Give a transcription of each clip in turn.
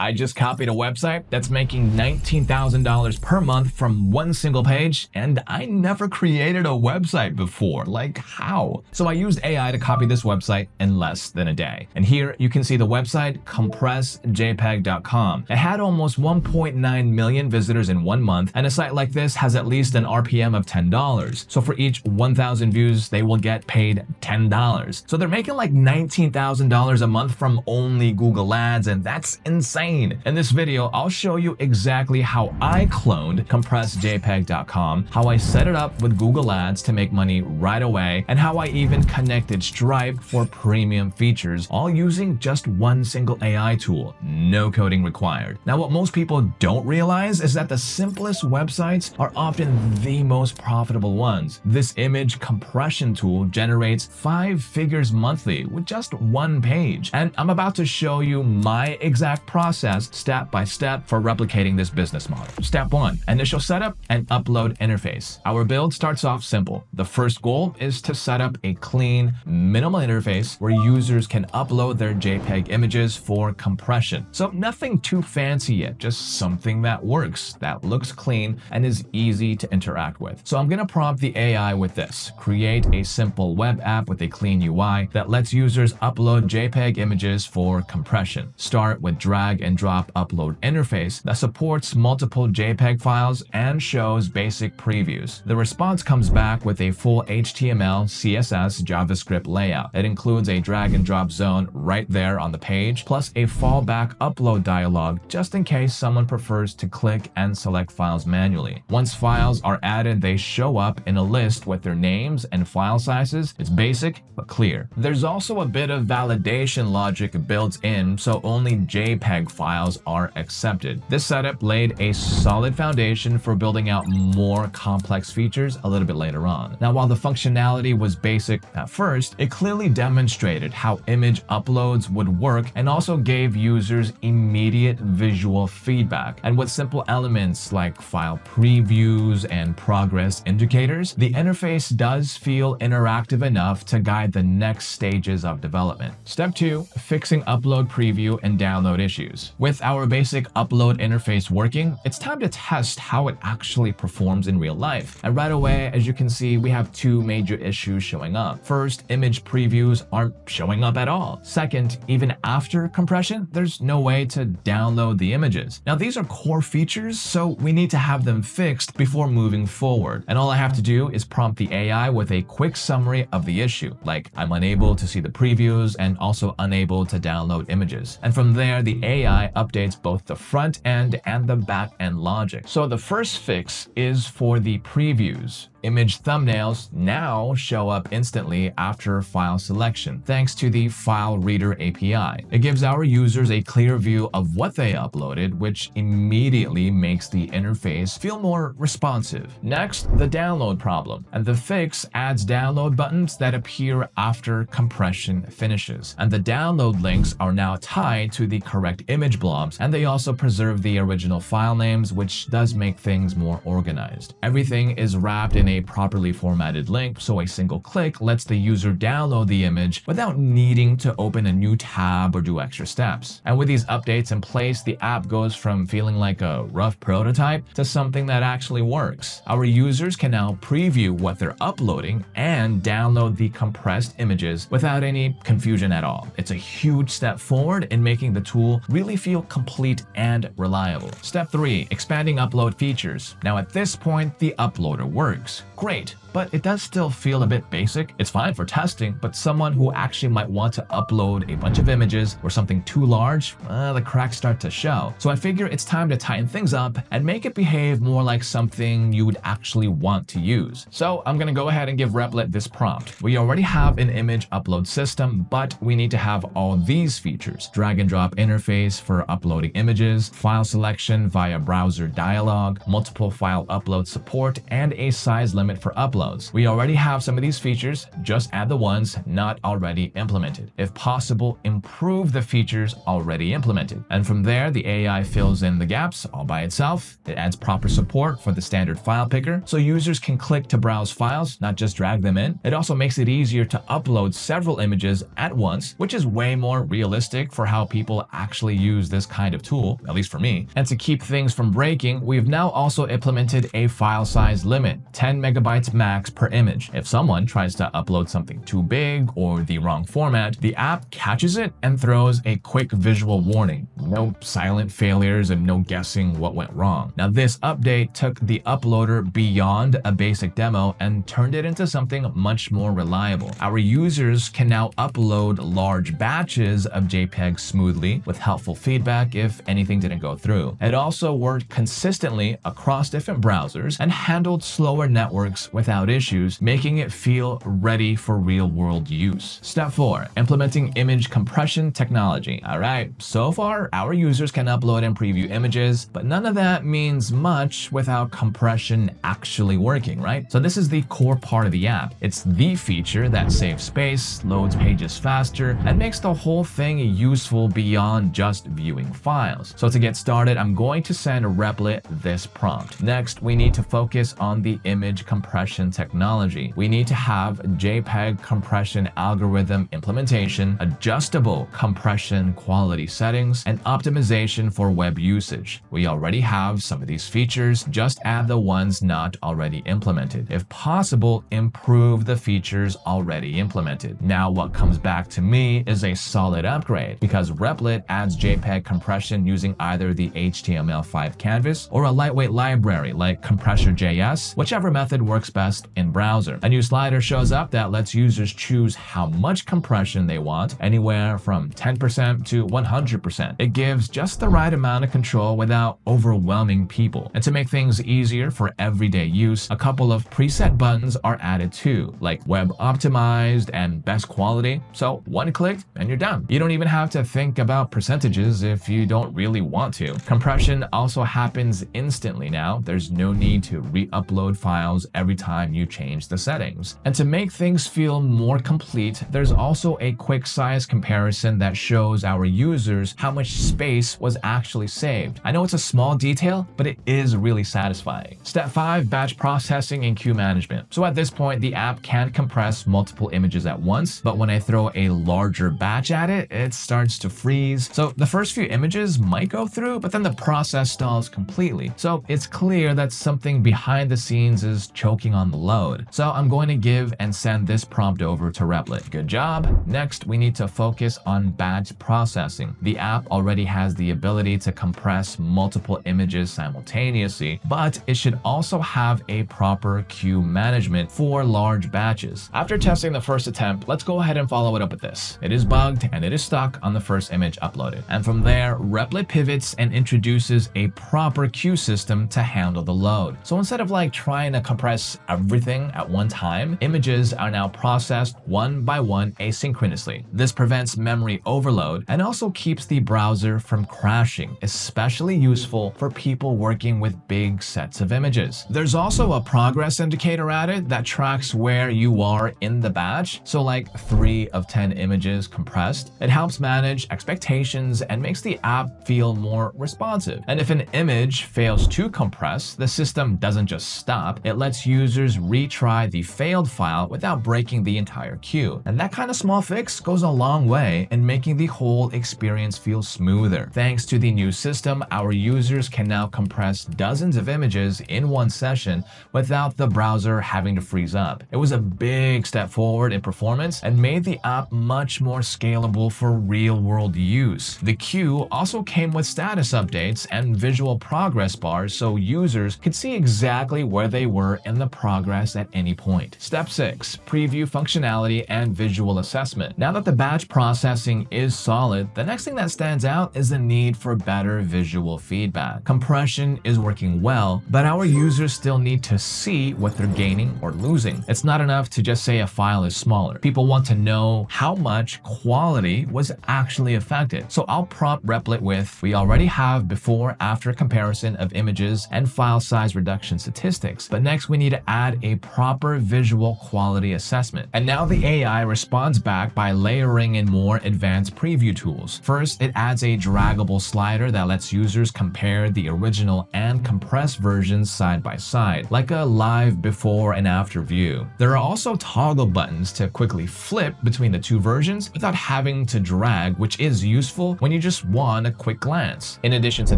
I just copied a website that's making $19,000 per month from one single page, and I never created a website before. Like, how? So I used AI to copy this website in less than a day. And here you can see the website compressjpeg.com. It had almost 1.9 million visitors in one month, and a site like this has at least an RPM of $10. So for each 1,000 views, they will get paid $10. So they're making like $19,000 a month from only Google Ads, and that's insane. In this video, I'll show you exactly how I cloned compressjpeg.com, how I set it up with Google Ads to make money right away, and how I even connected Stripe for premium features, all using just one single AI tool, no coding required. Now, what most people don't realize is that the simplest websites are often the most profitable ones. This image compression tool generates five figures monthly with just one page. And I'm about to show you my exact process step by step for replicating this business model. Step one, initial setup and upload interface. Our build starts off simple. The first goal is to set up a clean, minimal interface where users can upload their JPEG images for compression. So nothing too fancy yet, just something that works, that looks clean, and is easy to interact with. So I'm gonna prompt the AI with this. Create a simple web app with a clean UI that lets users upload JPEG images for compression. Start with drag and drop upload interface that supports multiple JPEG files and shows basic previews. The response comes back with a full HTML, CSS, JavaScript layout. It includes a drag and drop zone right there on the page, plus a fallback upload dialog just in case someone prefers to click and select files manually. Once files are added, they show up in a list with their names and file sizes. It's basic, but clear. There's also a bit of validation logic built in, so only JPEG files are accepted. This setup laid a solid foundation for building out more complex features a little bit later on. Now, while the functionality was basic at first, it clearly demonstrated how image uploads would work and also gave users immediate visual feedback. And with simple elements like file previews and progress indicators, the interface does feel interactive enough to guide the next stages of development. Step 2. Fixing upload preview and download issues. With our basic upload interface working, it's time to test how it actually performs in real life. And right away, as you can see, we have two major issues showing up. First, image previews aren't showing up at all. Second, even after compression, there's no way to download the images. Now, these are core features, so we need to have them fixed before moving forward. And all I have to do is prompt the AI with a quick summary of the issue, like I'm unable to see the previews and also unable to download images. And from there, the AI updates both the front end and the back end logic. So the first fix is for the previews. Image thumbnails now show up instantly after file selection, thanks to the File Reader API. It gives our users a clear view of what they uploaded, which immediately makes the interface feel more responsive. Next, the download problem, and the fix adds download buttons that appear after compression finishes. And the download links are now tied to the correct image blobs, and they also preserve the original file names, which does make things more organized. Everything is wrapped in a properly formatted link, so a single click lets the user download the image without needing to open a new tab or do extra steps. And with these updates in place, the app goes from feeling like a rough prototype to something that actually works. Our users can now preview what they're uploading and download the compressed images without any confusion at all. It's a huge step forward in making the tool really feel complete and reliable. Step 3. Expanding upload features. Now at this point, the uploader works. Great but it does still feel a bit basic. It's fine for testing, but someone who actually might want to upload a bunch of images or something too large, uh, the cracks start to show. So I figure it's time to tighten things up and make it behave more like something you would actually want to use. So I'm gonna go ahead and give Replit this prompt. We already have an image upload system, but we need to have all these features. Drag and drop interface for uploading images, file selection via browser dialog, multiple file upload support, and a size limit for uploads. We already have some of these features, just add the ones not already implemented. If possible, improve the features already implemented. And from there, the AI fills in the gaps all by itself. It adds proper support for the standard file picker, so users can click to browse files, not just drag them in. It also makes it easier to upload several images at once, which is way more realistic for how people actually use this kind of tool, at least for me. And to keep things from breaking, we've now also implemented a file size limit, 10 megabytes max per image. If someone tries to upload something too big or the wrong format, the app catches it and throws a quick visual warning. No silent failures and no guessing what went wrong. Now this update took the uploader beyond a basic demo and turned it into something much more reliable. Our users can now upload large batches of JPEG smoothly with helpful feedback if anything didn't go through. It also worked consistently across different browsers and handled slower networks without issues, making it feel ready for real-world use. Step 4. Implementing image compression technology. Alright, so far our users can upload and preview images, but none of that means much without compression actually working, right? So this is the core part of the app. It's the feature that saves space, loads pages faster, and makes the whole thing useful beyond just viewing files. So to get started, I'm going to send Replit this prompt. Next, we need to focus on the image compression technology. We need to have JPEG compression algorithm implementation, adjustable compression quality settings, and optimization for web usage. We already have some of these features, just add the ones not already implemented. If possible, improve the features already implemented. Now what comes back to me is a solid upgrade because Replit adds JPEG compression using either the HTML5 canvas or a lightweight library like Compressor.js, whichever method works best in browser. A new slider shows up that lets users choose how much compression they want, anywhere from 10% to 100%. It gives just the right amount of control without overwhelming people. And to make things easier for everyday use, a couple of preset buttons are added too, like web optimized and best quality. So one click and you're done. You don't even have to think about percentages if you don't really want to. Compression also happens instantly now. There's no need to re-upload files every time you change the settings. And to make things feel more complete, there's also a quick size comparison that shows our users how much space was actually saved. I know it's a small detail, but it is really satisfying. Step 5. Batch processing and queue management. So at this point, the app can compress multiple images at once, but when I throw a larger batch at it, it starts to freeze. So the first few images might go through, but then the process stalls completely. So it's clear that something behind the scenes is choking on the load. So I'm going to give and send this prompt over to Replit. Good job. Next, we need to focus on batch processing. The app already has the ability to compress multiple images simultaneously, but it should also have a proper queue management for large batches. After testing the first attempt, let's go ahead and follow it up with this. It is bugged and it is stuck on the first image uploaded. And from there, Replit pivots and introduces a proper queue system to handle the load. So instead of like trying to compress everything at one time, images are now processed one by one asynchronously. This prevents memory overload and also keeps the browser from crashing, especially useful for people working with big sets of images. There's also a progress indicator added that tracks where you are in the batch, so like 3 of 10 images compressed. It helps manage expectations and makes the app feel more responsive. And if an image fails to compress, the system doesn't just stop, it lets users retry the failed file without breaking the entire queue. And that kind of small fix goes a long way in making the whole experience feel smoother. Thanks to the new system, our users can now compress dozens of images in one session without the browser having to freeze up. It was a big step forward in performance and made the app much more scalable for real-world use. The queue also came with status updates and visual progress bars so users could see exactly where they were in the progress at any point. Step 6. Preview functionality and visual assessment. Now that the batch processing is solid, the next thing that stands out is the need for better visual feedback. Compression is working well, but our users still need to see what they're gaining or losing. It's not enough to just say a file is smaller. People want to know how much quality was actually affected. So I'll prompt Replit with, we already have before after comparison of images and file size reduction statistics, but next we need to add a proper visual quality assessment. And now the AI responds back by layering in more advanced preview tools. First, it adds a draggable slider that lets users compare the original and compressed versions side by side, like a live before and after view. There are also toggle buttons to quickly flip between the two versions without having to drag, which is useful when you you just want a quick glance. In addition to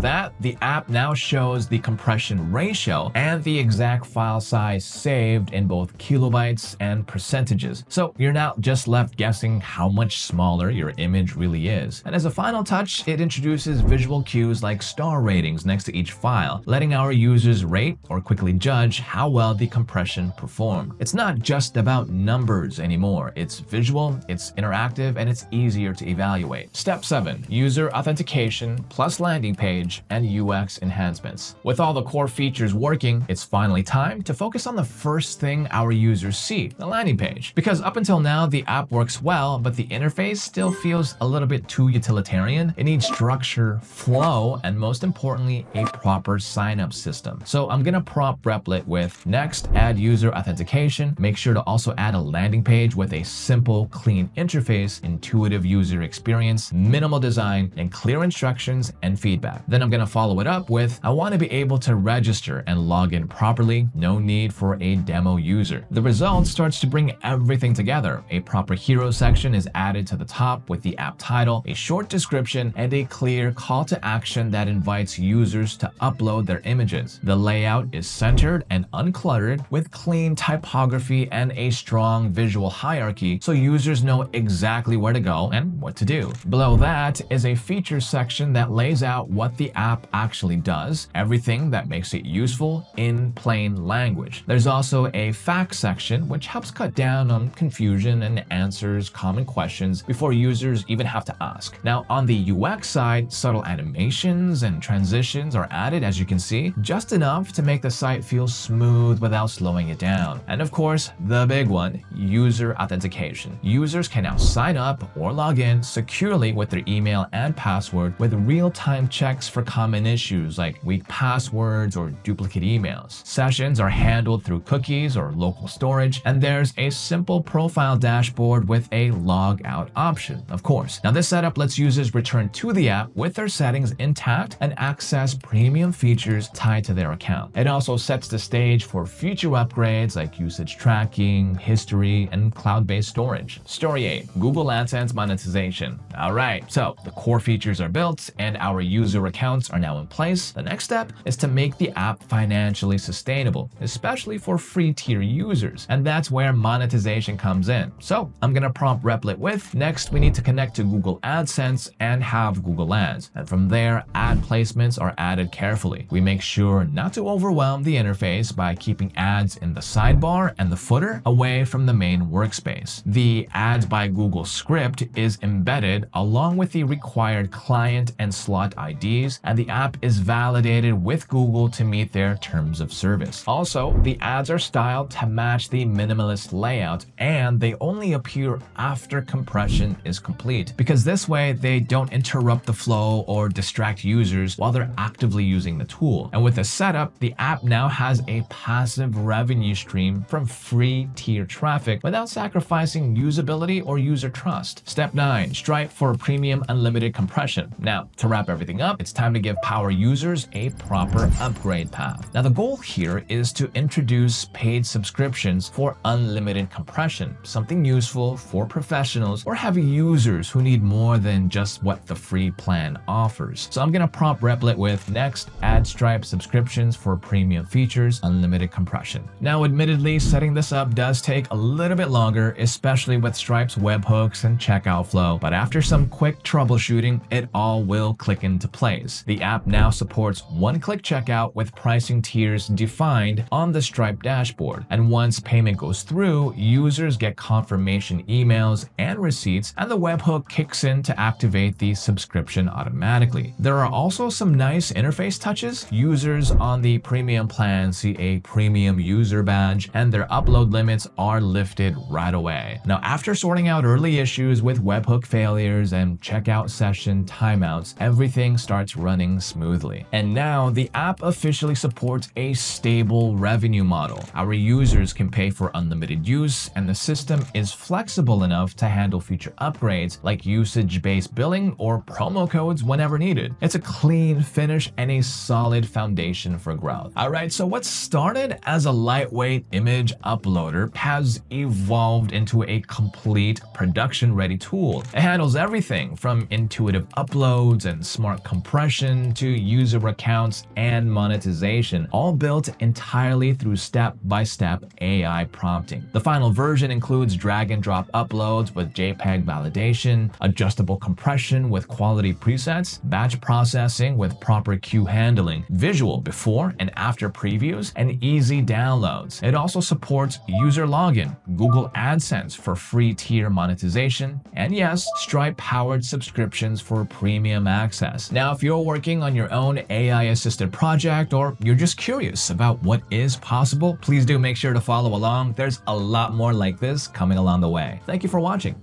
that, the app now shows the compression ratio and the exact file size saved in both kilobytes and percentages. So you're now just left guessing how much smaller your image really is. And as a final touch, it introduces visual cues like star ratings next to each file, letting our users rate or quickly judge how well the compression performed. It's not just about numbers anymore. It's visual, it's interactive, and it's easier to evaluate. Step 7. User authentication plus landing page and UX enhancements. With all the core features working, it's finally time to focus on the first thing our users see, the landing page. Because up until now, the app works well, but the interface still feels a little bit too utilitarian. It needs structure, flow, and most importantly, a proper sign-up system. So I'm gonna prompt Replit with next, add user authentication. Make sure to also add a landing page with a simple, clean interface, intuitive user experience, minimal design, and clear instructions and feedback. Then I'm gonna follow it up with, I wanna be able to register and log in properly, no need for a demo user. The result starts to bring everything together. A proper hero section is added to the top with the app title, a short description, and a clear call to action that invites users to upload their images. The layout is centered and uncluttered with clean typography and a strong visual hierarchy so users know exactly where to go and what to do. Below that is a feature section that lays out what the app actually does, everything that makes it useful in plain language. There's also a FAQs section which helps cut down on confusion and answers common questions before users even have to ask. Now on the UX side, subtle animations and transitions are added as you can see, just enough to make the site feel smooth without slowing it down. And of course, the big one, user authentication. Users can now sign up or log in securely with their email and password with real-time checks for common issues like weak passwords or duplicate emails. Sessions are handled through cookies or local storage, and there's a simple profile dashboard with a log out option, of course. Now this setup lets users return to the app with their settings intact and access premium features tied to their account. It also sets the stage for future upgrades like usage tracking, history, and cloud-based storage. Story 8. Google AdSense monetization. Alright, so the core features are built and our user accounts are now in place. The next step is to make the app financially sustainable, especially for free tier users. And that's where monetization comes in. So I'm gonna prompt Replit with, next we need to connect to Google AdSense and have Google Ads. And from there, ad placements are added carefully. We make sure not to overwhelm the interface by keeping ads in the sidebar and the footer away from the main workspace. The Ads by Google script is embedded along with the required client and slot IDs, and the app is validated with Google to meet their terms of service. Also, the ads are styled to match the minimalist layout, and they only appear after compression is complete, because this way they don't interrupt the flow or distract users while they're actively using the tool. And with the setup, the app now has a passive revenue stream from free tier traffic without sacrificing usability or user trust. Step 9. Stripe for premium unlimited compression. Now, to wrap everything up, it's time to give power users a proper upgrade path. Now, the goal here is to introduce paid subscriptions for unlimited compression, something useful for professionals or heavy users who need more than just what the free plan offers. So I'm gonna prompt Replit with next, add Stripe subscriptions for premium features, unlimited compression. Now, admittedly, setting this up does take a little bit longer, especially with Stripe's webhooks and checkout flow, but after some quick troubleshooting, it all will click into place. The app now supports one-click checkout with pricing tiers defined on the Stripe dashboard, and once payment goes through, users get confirmation emails and receipts, and the webhook kicks in to activate the subscription automatically. There are also some nice interface touches. Users on the premium plan see a premium user badge, and their upload limits are lifted right away. Now, after sorting out early issues with webhook failures and checkout session timeouts, everything starts running smoothly. And now the app officially supports a stable revenue model. Our users can pay for unlimited use, and the system is flexible enough to handle future upgrades like usage-based billing or promo codes whenever needed. It's a clean finish and a solid foundation for growth. Alright, so what started as a lightweight image uploader has evolved into a complete production-ready tool. It handles everything from intuitive uploads and smart compression to user accounts and monetization, all built entirely through step-by-step AI prompting. The final version includes drag and drop uploads with JPEG validation, adjustable compression with quality presets, batch processing with proper queue handling, visual before and after previews, and easy downloads. It also supports user login, Google AdSense for free tier monetization, and yes, Stripe powered subscriptions for premium access. Now, if you're working on your own AI assisted project or you're just curious about what is possible, please do make sure to follow along. There's a lot more like this coming along the way. Thank you for watching.